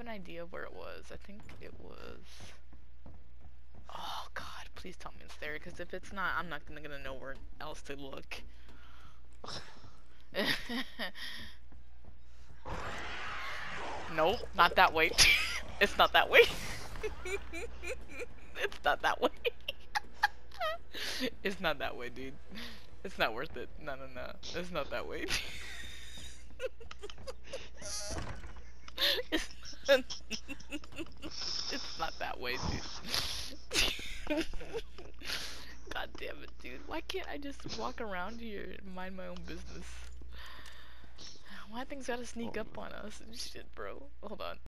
an idea of where it was. I think it was. Oh God! Please tell me it's there, because if it's not, I'm not gonna, gonna know where else to look. nope, not that way. it's not that way. it's not that way. it's not that way, dude. It's not worth it. No, no, no. It's not that way. It's, not, that way, dude. God damn it, dude. Why can't I just walk around here and mind my own business? Why things gotta sneak up on us and shit, bro? Hold on.